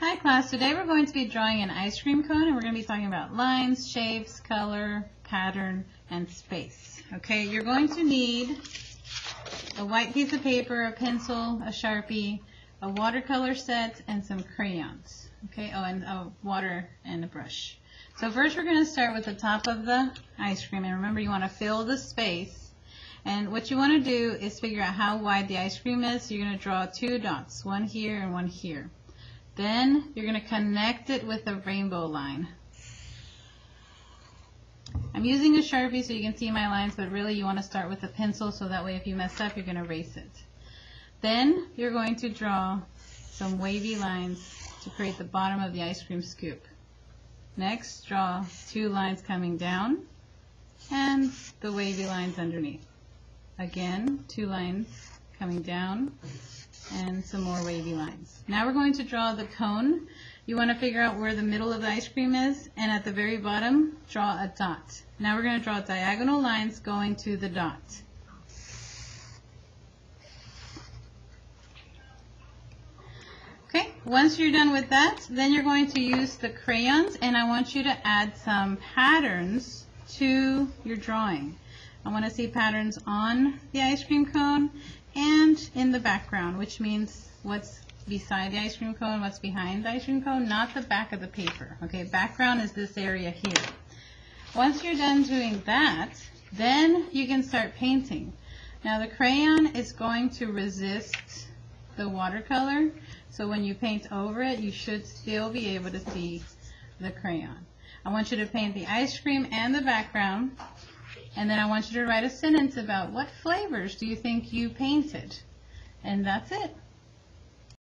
Hi class, today we're going to be drawing an ice cream cone and we're going to be talking about lines, shapes, color, pattern, and space. Okay, you're going to need a white piece of paper, a pencil, a sharpie, a watercolor set, and some crayons. Okay, oh, and a water and a brush. So first we're going to start with the top of the ice cream, and remember you want to fill the space. And what you want to do is figure out how wide the ice cream is. So you're going to draw two dots, one here and one here. Then you're going to connect it with a rainbow line. I'm using a Sharpie so you can see my lines, but really you want to start with a pencil so that way if you mess up, you're going to erase it. Then you're going to draw some wavy lines to create the bottom of the ice cream scoop. Next, draw two lines coming down and the wavy lines underneath. Again, two lines coming down and some more wavy lines. Now we're going to draw the cone. You want to figure out where the middle of the ice cream is, and at the very bottom, draw a dot. Now we're going to draw diagonal lines going to the dot. Okay, once you're done with that, then you're going to use the crayons, and I want you to add some patterns to your drawing. I want to see patterns on the ice cream cone and in the background, which means what's beside the ice cream cone, what's behind the ice cream cone, not the back of the paper. Okay, background is this area here. Once you're done doing that, then you can start painting. Now the crayon is going to resist the watercolor, so when you paint over it, you should still be able to see the crayon. I want you to paint the ice cream and the background and then I want you to write a sentence about what flavors do you think you painted. And that's it.